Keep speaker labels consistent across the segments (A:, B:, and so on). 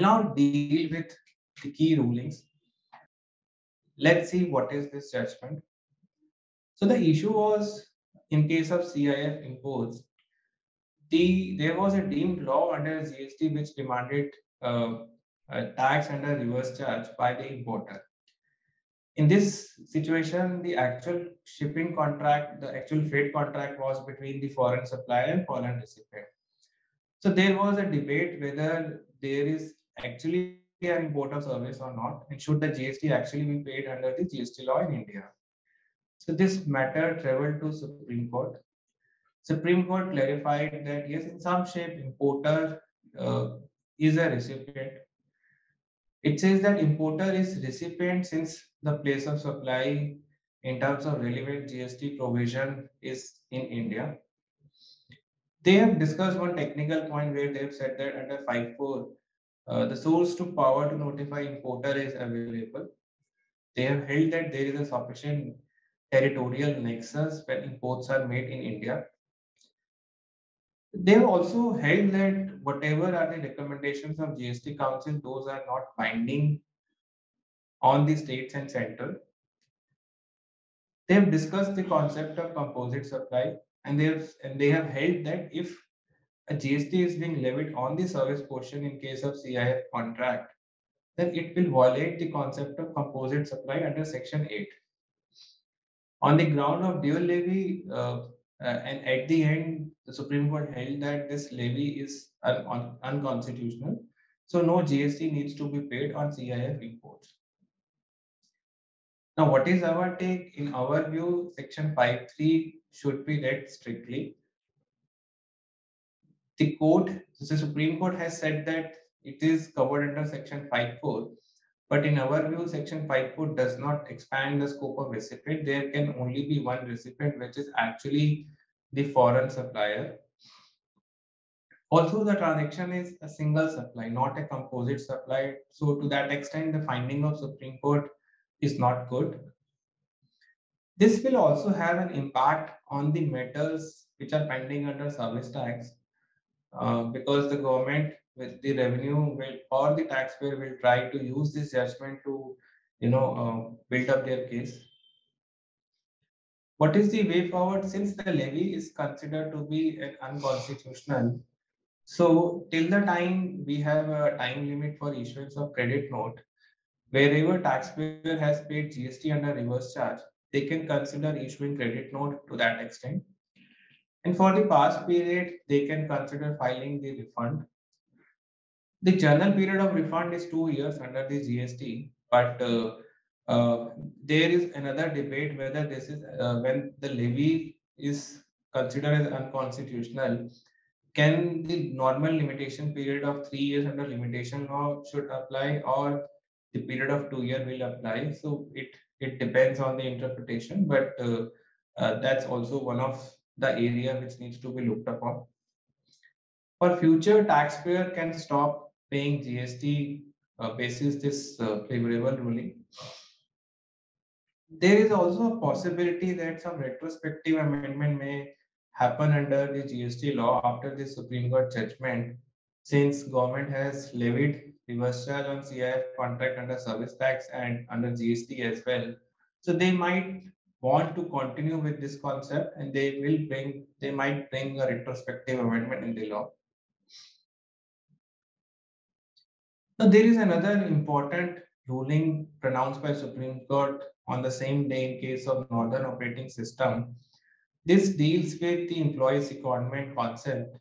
A: We'll now deal with the key rulings. Let's see what is this judgment. So the issue was in case of CIF imports, the there was a deemed law under GST which demanded uh, tax under reverse charge by the importer. In this situation, the actual shipping contract, the actual freight contract was between the foreign supplier and foreign recipient. So there was a debate whether there is actually an import of service or not, and should the GST actually be paid under the GST law in India. So this matter traveled to Supreme Court. Supreme Court clarified that yes, in some shape, importer uh, is a recipient. It says that importer is recipient since the place of supply in terms of relevant GST provision is in India. They have discussed one technical point where they have said that under 5.4, uh, the source to power to notify importer is available. They have held that there is a sufficient territorial nexus when imports are made in India. They have also held that whatever are the recommendations of GST Council, those are not binding on the states and central. They have discussed the concept of composite supply and they have and they have held that if a GST is being levied on the service portion in case of CIF contract, then it will violate the concept of composite supply under Section 8. On the ground of dual levy, uh, uh, and at the end, the Supreme Court held that this levy is un un unconstitutional. So no GST needs to be paid on CIF imports. Now, what is our take? In our view, Section 5.3 should be read strictly. The court, the Supreme Court has said that it is covered under Section 5.4, but in our view, Section 5.4 does not expand the scope of recipient. There can only be one recipient, which is actually the foreign supplier. Also, the transaction is a single supply, not a composite supply. So to that extent, the finding of Supreme Court is not good. This will also have an impact on the metals which are pending under service tax uh, because the government with the revenue will or the taxpayer will try to use this judgment to you know uh, build up their case. What is the way forward since the levy is considered to be an unconstitutional? So till the time we have a time limit for issuance of credit note, wherever taxpayer has paid GST under reverse charge, they can consider issuing credit note to that extent. And for the past period, they can consider filing the refund. The general period of refund is two years under the GST, but uh, uh, there is another debate whether this is uh, when the levy is considered as unconstitutional. Can the normal limitation period of three years under limitation law should apply, or the period of two year will apply? So it it depends on the interpretation, but uh, uh, that's also one of the area which needs to be looked upon. For future, taxpayer can stop paying GST uh, basis this uh, favorable ruling. There is also a possibility that some retrospective amendment may happen under the GST law after the Supreme Court judgment, since government has levied reverse charge on CIF contract under service tax and under GST as well. So they might want to continue with this concept and they will bring, they might bring a retrospective amendment in the law. Now there is another important ruling pronounced by Supreme Court on the same day in case of Northern Operating System. This deals with the employee secondment concept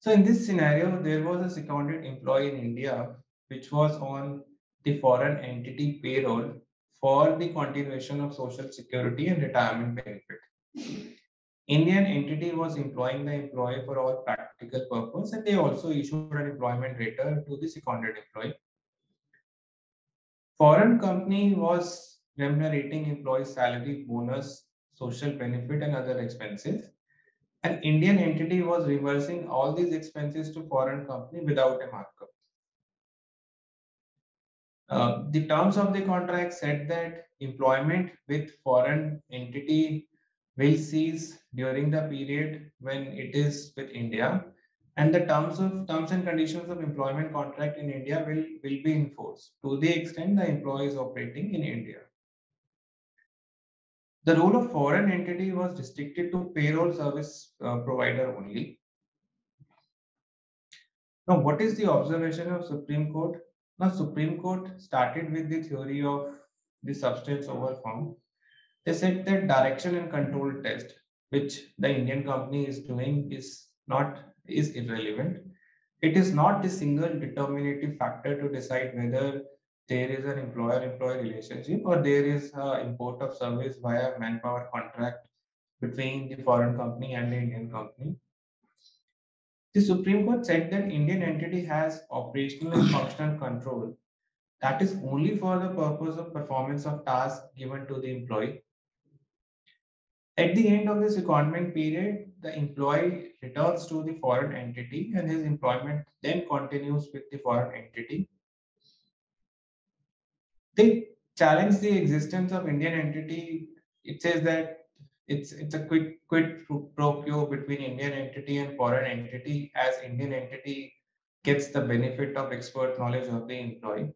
A: so in this scenario, there was a seconded employee in India which was on the foreign entity payroll for the continuation of social security and retirement benefit. Indian entity was employing the employee for all practical purpose and they also issued an employment letter to the seconded employee. Foreign company was remunerating employee salary, bonus, social benefit and other expenses an Indian entity was reversing all these expenses to foreign company without a markup. Uh, the terms of the contract said that employment with foreign entity will cease during the period when it is with India and the terms of terms and conditions of employment contract in India will, will be enforced to the extent the employee is operating in India. The role of foreign entity was restricted to payroll service uh, provider only. Now, what is the observation of Supreme Court? Now, Supreme Court started with the theory of the substance over form. They said that direction and control test, which the Indian company is doing, is not is irrelevant. It is not the single determinative factor to decide whether there is an employer-employee relationship or there is an import of service via manpower contract between the foreign company and the Indian company. The Supreme Court said that Indian entity has operational and functional control that is only for the purpose of performance of tasks given to the employee. At the end of this secondment period, the employee returns to the foreign entity and his employment then continues with the foreign entity. They challenge the existence of Indian entity. It says that it's it's a quick quid pro quo between Indian entity and foreign entity as Indian entity gets the benefit of expert knowledge of the employee.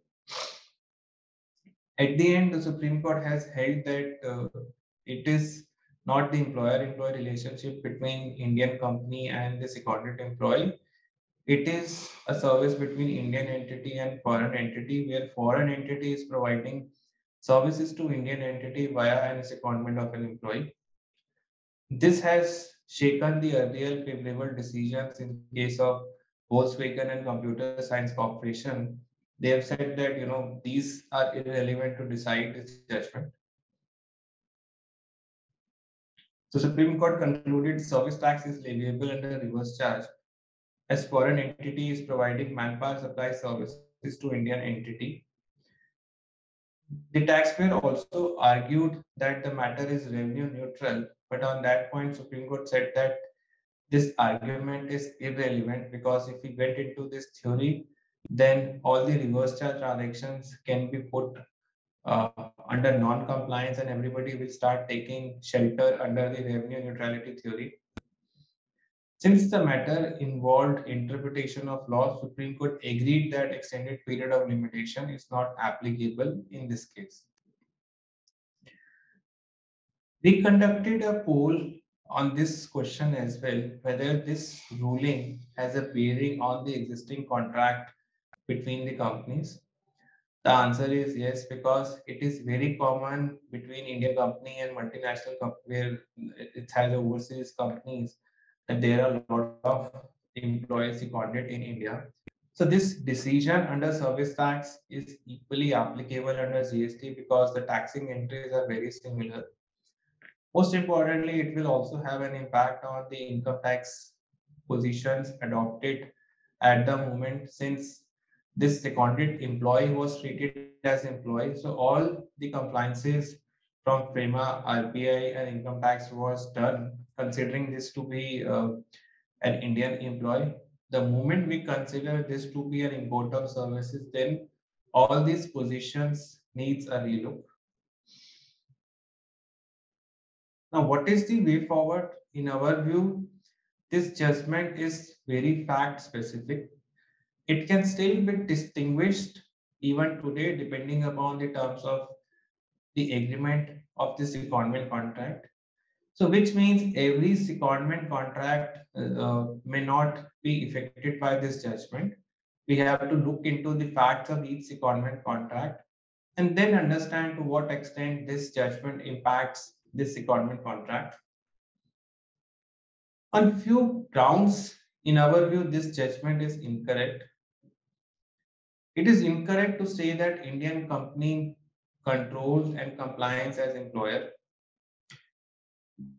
A: At the end, the Supreme Court has held that uh, it is not the employer-employee relationship between Indian company and the seconded employee. It is a service between Indian entity and foreign entity where foreign entity is providing services to Indian entity via an secondment of an employee. This has shaken the earlier favorable decisions in case of Volkswagen and Computer Science Corporation. They have said that you know these are irrelevant to decide this judgment. The Supreme Court concluded service tax is leviable under reverse charge as foreign entity is providing manpower supply services to Indian entity. The taxpayer also argued that the matter is revenue neutral, but on that point, Supreme Court said that this argument is irrelevant because if we get into this theory, then all the reverse charge transactions can be put uh, under non-compliance and everybody will start taking shelter under the revenue neutrality theory. Since the matter involved interpretation of law, Supreme Court agreed that extended period of limitation is not applicable in this case. We conducted a poll on this question as well, whether this ruling has a bearing on the existing contract between the companies. The answer is yes, because it is very common between Indian company and multinational company where it has overseas companies that there are a lot of employees seconded in India. So this decision under service tax is equally applicable under GST because the taxing entries are very similar. Most importantly, it will also have an impact on the income tax positions adopted at the moment since this seconded employee was treated as employee. So all the compliances from FEMA, RBI, and income tax was done considering this to be uh, an Indian employee. The moment we consider this to be an import of services, then all these positions needs a relook. Now, what is the way forward? In our view, this judgment is very fact specific it can still be distinguished even today depending upon the terms of the agreement of the secondment contract. So which means every secondment contract uh, may not be affected by this judgment. We have to look into the facts of each secondment contract and then understand to what extent this judgment impacts this secondment contract. On few grounds, in our view, this judgment is incorrect. It is incorrect to say that Indian company controls and compliance as employer.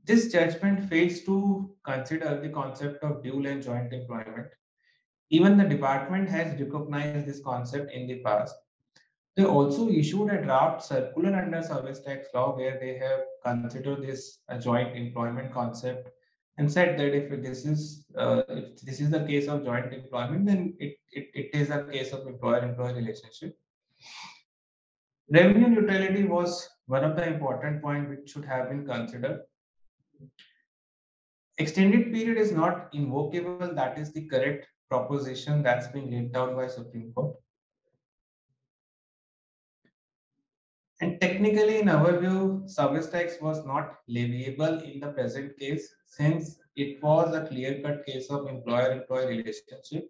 A: This judgment fails to consider the concept of dual and joint employment. Even the department has recognized this concept in the past. They also issued a draft circular under service tax law where they have considered this a joint employment concept and said that if this is uh, if this is the case of joint employment, then it, it, it is a case of employer-employee relationship. Revenue neutrality was one of the important points which should have been considered. Extended period is not invocable. That is the correct proposition that's been laid down by Supreme Court. And technically, in our view, service tax was not leviable in the present case since it was a clear-cut case of employer-employee relationship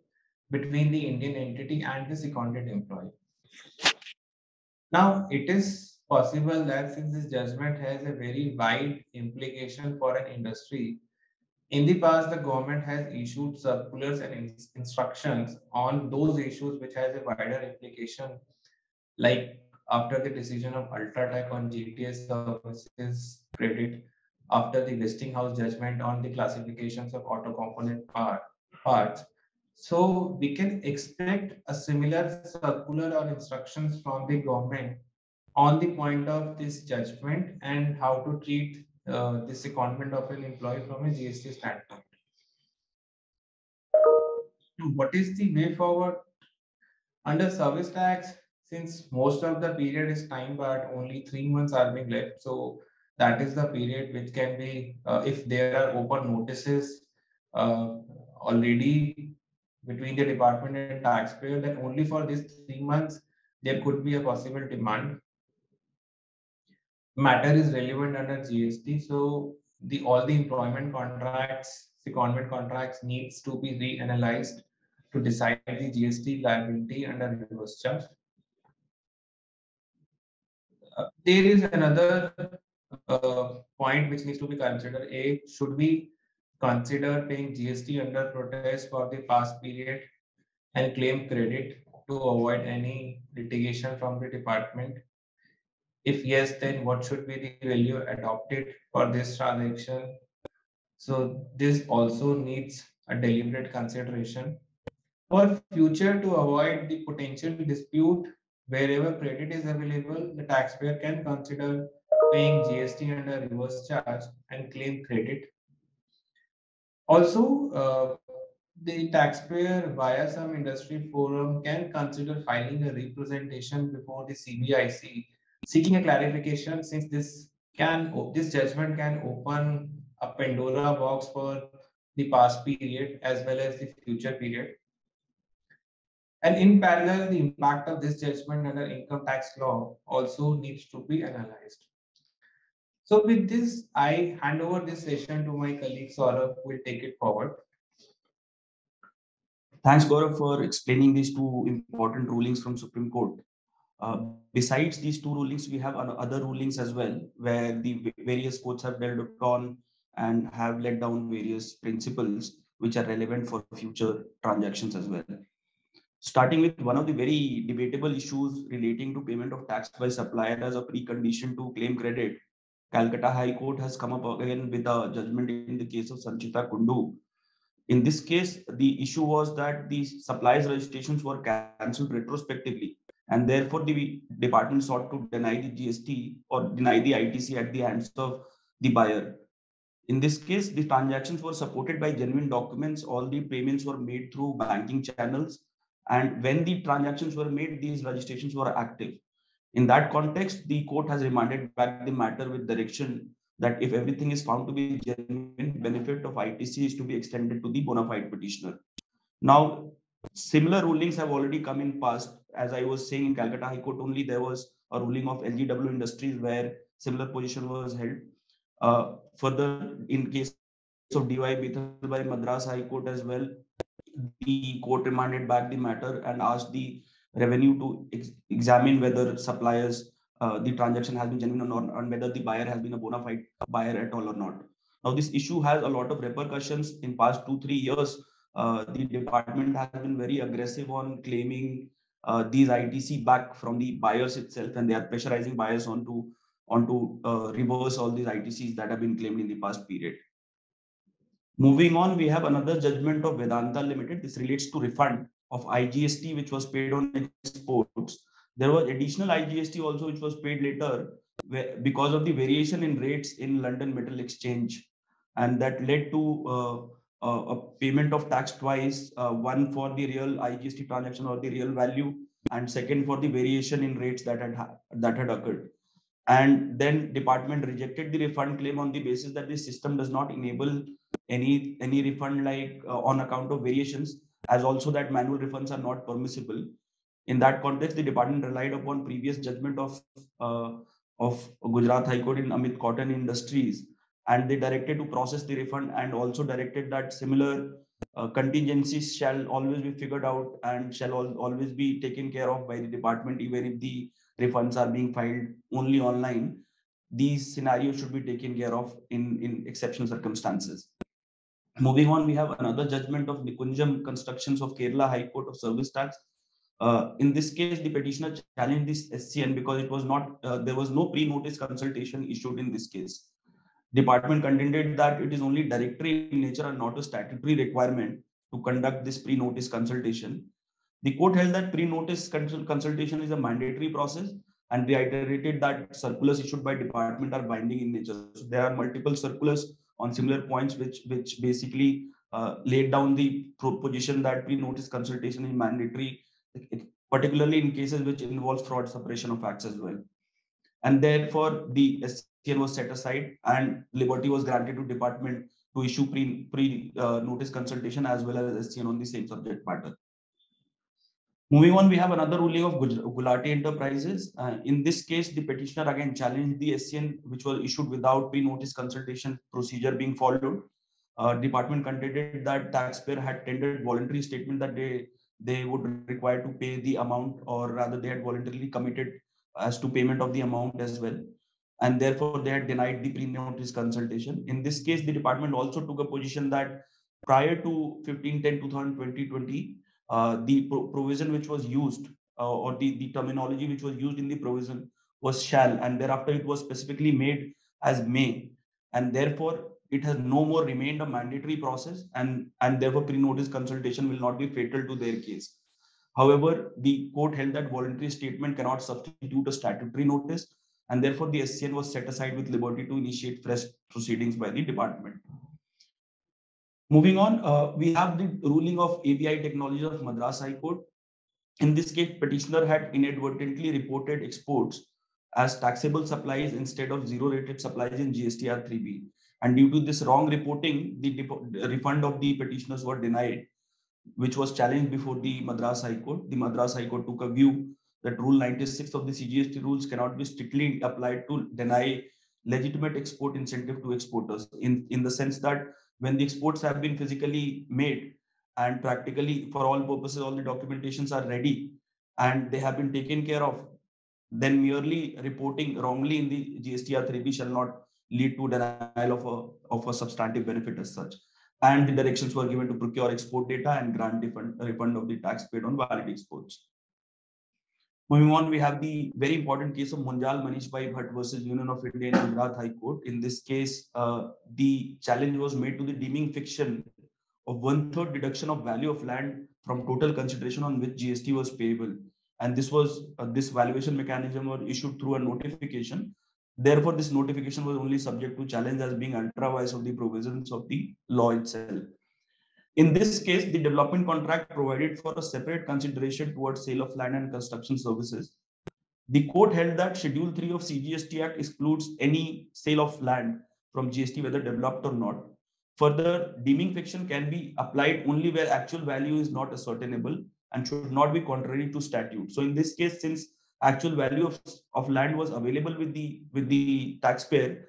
A: between the Indian entity and the seconded employee. Now, it is possible that since this judgment has a very wide implication for an industry, in the past, the government has issued circulars and instructions on those issues which has a wider implication, like after the decision of Ultratech on GTS services credit, after the Westinghouse judgment on the classifications of auto component part, parts. So we can expect a similar circular or instructions from the government on the point of this judgment and how to treat uh, this secondment of an employee from a GST standpoint. What is the way forward? Under service tax, since most of the period is time but only three months are being left. So that is the period which can be, uh, if there are open notices uh, already between the department and taxpayer, then only for these three months, there could be a possible demand. Matter is relevant under GST. So the all the employment contracts, secondment contracts needs to be reanalyzed to decide the GST liability under reverse charge. Uh, there is another uh, point which needs to be considered. A, should we consider paying GST under protest for the past period and claim credit to avoid any litigation from the department? If yes, then what should be the value adopted for this transaction? So this also needs a deliberate consideration. For future to avoid the potential dispute wherever credit is available, the taxpayer can consider paying GST under reverse charge and claim credit. Also, uh, the taxpayer via some industry forum can consider filing a representation before the CBIC seeking a clarification since this can this judgment can open a Pandora box for the past period as well as the future period. And in parallel, the impact of this judgment under income tax law also needs to be analyzed. So with this, I hand over this session to my colleague Saurabh, who will take it forward.
B: Thanks, Gaurav, for explaining these two important rulings from Supreme Court. Uh, besides these two rulings, we have other rulings as well, where the various courts have dealt upon and have laid down various principles which are relevant for future transactions as well starting with one of the very debatable issues relating to payment of tax by supplier as a precondition to claim credit. Calcutta High Court has come up again with a judgment in the case of Sanchita Kundu. In this case, the issue was that the suppliers registrations were cancelled retrospectively, and therefore the department sought to deny the GST or deny the ITC at the hands of the buyer. In this case, the transactions were supported by genuine documents. All the payments were made through banking channels and when the transactions were made, these registrations were active. In that context, the court has remanded back the matter with direction that if everything is found to be genuine, benefit of ITC is to be extended to the bona fide petitioner. Now, similar rulings have already come in past. As I was saying in Calcutta High Court only, there was a ruling of LGW Industries where similar position was held. Uh, further, in case of DY Beathel by Madras High Court as well, the court remanded back the matter and asked the revenue to ex examine whether suppliers uh, the transaction has been genuine or not and whether the buyer has been a bona fide buyer at all or not. Now this issue has a lot of repercussions. In past two three years uh, the department has been very aggressive on claiming uh, these itc back from the buyers itself and they are pressurizing buyers onto onto uh, reverse all these itcs that have been claimed in the past period Moving on, we have another judgment of Vedanta Limited. This relates to refund of IGST, which was paid on exports. There was additional IGST also, which was paid later because of the variation in rates in London Metal Exchange. And that led to uh, a payment of tax twice, uh, one for the real IGST transaction or the real value, and second for the variation in rates that had that had occurred. And then department rejected the refund claim on the basis that the system does not enable any any refund like uh, on account of variations, as also that manual refunds are not permissible. In that context, the department relied upon previous judgment of uh, of Gujarat High Court in Amit Cotton Industries, and they directed to process the refund and also directed that similar uh, contingencies shall always be figured out and shall al always be taken care of by the department, even if the refunds are being filed only online. These scenarios should be taken care of in, in exceptional circumstances. Moving on, we have another judgment of Nikunjam Constructions of Kerala High Court of Service Tax. Uh, in this case, the petitioner challenged this SCN because it was not uh, there was no pre-notice consultation issued in this case. Department contended that it is only directory in nature and not a statutory requirement to conduct this pre-notice consultation. The court held that pre-notice consultation is a mandatory process and reiterated that circulars issued by department are binding in nature. So there are multiple circulars on similar points, which which basically uh, laid down the proposition that pre-notice consultation is mandatory, particularly in cases which involve fraud suppression of facts as well. And therefore, the SCN was set aside and liberty was granted to department to issue pre, pre uh, notice consultation as well as SCN on the same subject matter. Moving on, we have another ruling of Gulati Enterprises. Uh, in this case, the petitioner again challenged the SCN, which was issued without pre-notice consultation procedure being followed. Uh, department contended that taxpayer had tendered voluntary statement that they they would require to pay the amount, or rather, they had voluntarily committed as to payment of the amount as well, and therefore they had denied the pre-notice consultation. In this case, the department also took a position that prior to 15-10-2020, uh, the pro provision which was used uh, or the, the terminology which was used in the provision was shall and thereafter it was specifically made as may. And therefore it has no more remained a mandatory process and and therefore pre-notice consultation will not be fatal to their case. However the court held that voluntary statement cannot substitute a statutory notice and therefore the scn was set aside with liberty to initiate fresh proceedings by the department Moving on, uh, we have the ruling of ABI Technologies of Madras High Court. In this case, petitioner had inadvertently reported exports as taxable supplies instead of zero-rated supplies in GSTR 3B. And due to this wrong reporting, the refund of the petitioners were denied, which was challenged before the Madras High Court. The Madras High Court took a view that Rule 96 of the CGST rules cannot be strictly applied to deny legitimate export incentive to exporters in, in the sense that when the exports have been physically made and practically for all purposes all the documentations are ready and they have been taken care of then merely reporting wrongly in the GSTR 3B shall not lead to denial of a, of a substantive benefit as such. And the directions were given to procure export data and grant refund, refund of the tax paid on valid exports. Moving on, we have the very important case of Munjal Manish Bhai Bhatt versus Union of India in Gujarat High Court. In this case, uh, the challenge was made to the deeming fiction of one-third deduction of value of land from total consideration on which GST was payable. And this was uh, this valuation mechanism was issued through a notification. Therefore, this notification was only subject to challenge as being ultra of the provisions of the law itself. In this case, the development contract provided for a separate consideration towards sale of land and construction services. The court held that Schedule 3 of CGST Act excludes any sale of land from GST, whether developed or not. Further, deeming fiction can be applied only where actual value is not ascertainable and should not be contrary to statute. So in this case, since actual value of, of land was available with the with the taxpayer,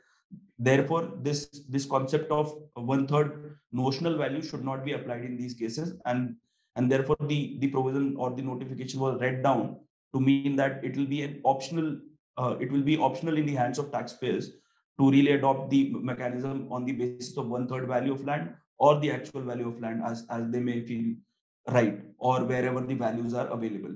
B: Therefore, this, this concept of one third notional value should not be applied in these cases. And, and therefore, the, the provision or the notification was read down to mean that it will be an optional, uh, it will be optional in the hands of taxpayers to really adopt the mechanism on the basis of one third value of land or the actual value of land as, as they may feel right or wherever the values are available.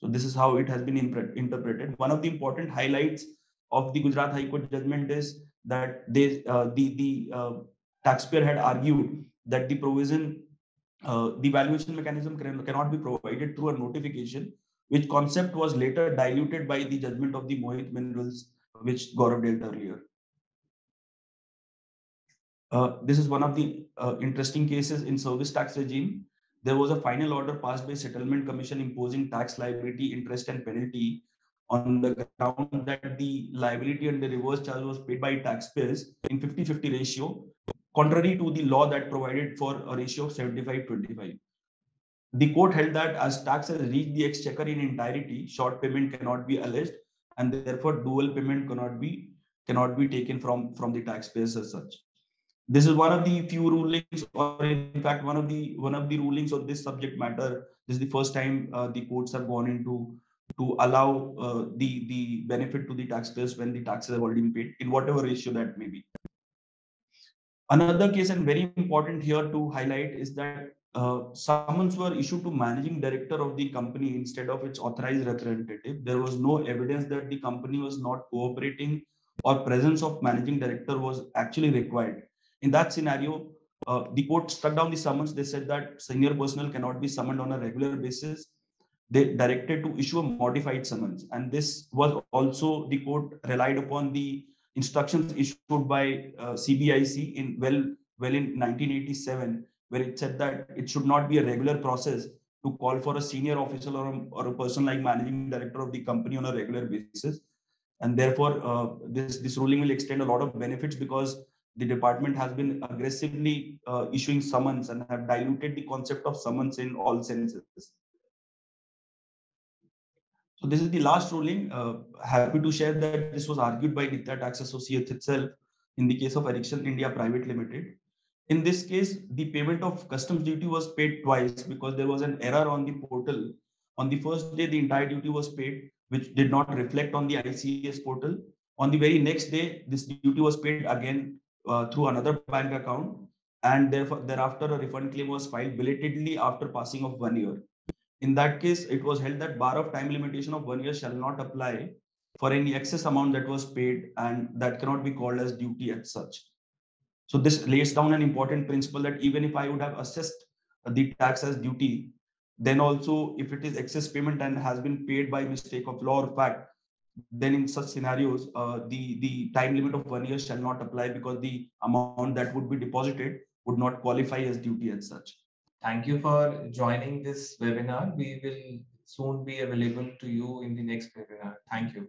B: So this is how it has been interpreted. One of the important highlights of the Gujarat High Court judgment is that they uh, the the uh, taxpayer had argued that the provision uh, the valuation mechanism can, cannot be provided through a notification which concept was later diluted by the judgment of the Mohit Minerals which Gaurav dealt earlier. Uh, this is one of the uh, interesting cases in service tax regime. There was a final order passed by settlement commission imposing tax liability, interest and penalty on the ground that the liability and the reverse charge was paid by taxpayers in 50-50 ratio contrary to the law that provided for a ratio of 75-25. The court held that as tax has reached the exchequer in entirety, short payment cannot be alleged, and therefore dual payment cannot be cannot be taken from from the taxpayers as such. This is one of the few rulings, or in fact, one of the one of the rulings of this subject matter. This is the first time uh, the courts have gone into to allow uh, the the benefit to the taxpayers when the taxes have already been paid in whatever ratio that may be. Another case and very important here to highlight is that uh, summons were issued to managing director of the company instead of its authorized representative. There was no evidence that the company was not cooperating or presence of managing director was actually required. In that scenario, uh, the court struck down the summons. They said that senior personnel cannot be summoned on a regular basis. They directed to issue a modified summons. And this was also the court relied upon the instructions issued by uh, CBIC in well, well in 1987 where it said that it should not be a regular process to call for a senior officer or a, or a person like managing director of the company on a regular basis. And therefore, uh, this, this ruling will extend a lot of benefits because the department has been aggressively uh, issuing summons and have diluted the concept of summons in all senses. So this is the last ruling. Uh, happy to share that this was argued by Nitya Tax Associates itself in the case of Ericsson India Private Limited. In this case, the payment of customs duty was paid twice because there was an error on the portal. On the first day, the entire duty was paid, which did not reflect on the ICS portal. On the very next day, this duty was paid again uh, through another bank account, and therefore thereafter a refund claim was filed belatedly after passing of one year. In that case, it was held that bar of time limitation of one year shall not apply for any excess amount that was paid, and that cannot be called as duty as such. So this lays down an important principle that even if I would have assessed the tax as duty, then also if it is excess payment and has been paid by mistake of law or fact, then in such scenarios, uh, the, the time limit of one year shall not apply because the amount that would be deposited would not qualify as duty as such.
A: Thank you for joining this webinar. We will soon be available to you in the next webinar. Thank you.